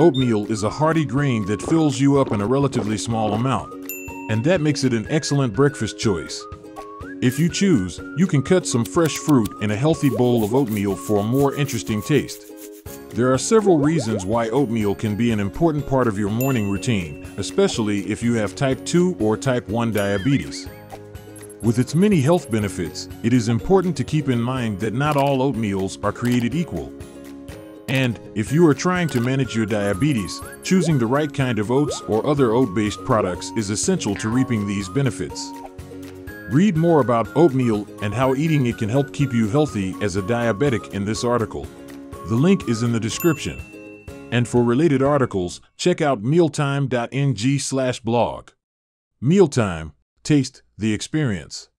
Oatmeal is a hearty grain that fills you up in a relatively small amount, and that makes it an excellent breakfast choice. If you choose, you can cut some fresh fruit in a healthy bowl of oatmeal for a more interesting taste. There are several reasons why oatmeal can be an important part of your morning routine, especially if you have type 2 or type 1 diabetes. With its many health benefits, it is important to keep in mind that not all oatmeals are created equal. And if you are trying to manage your diabetes, choosing the right kind of oats or other oat based products is essential to reaping these benefits. Read more about oatmeal and how eating it can help keep you healthy as a diabetic in this article. The link is in the description. And for related articles, check out mealtime.ng/blog. Mealtime, taste the experience.